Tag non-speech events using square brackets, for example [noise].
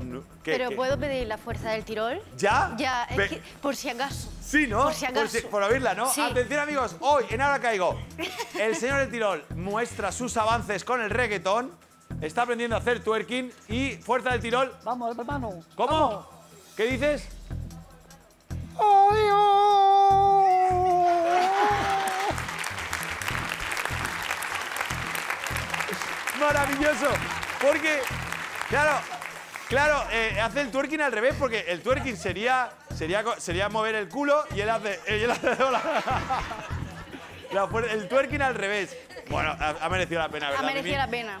No, ¿qué- Pero qué? puedo pedir la fuerza del Tirol. ¿Ya? Ya, es Pe- que por si acaso. Sí, ¿no? Por si acaso. por oírla, ¿no? Sí. Atención, amigos. Hoy, en Ahora Caigo, el señor del Tirol muestra sus avances con el reggaetón. Está aprendiendo a hacer twerking y Fuerza del Tirol. Vamos, hermano. ¿Cómo? ¿Qué dices? [laughs] Maravilloso. Porque, claro, claro, eh, hace el twerking al revés, porque el twerking sería, sería, sería mover el culo y él hace. y él hace- [laughs] La fuer- el twerking al revés. Bueno, ha, ha merecido la pena, ¿verdad? merecido Mimi? la pena. Pues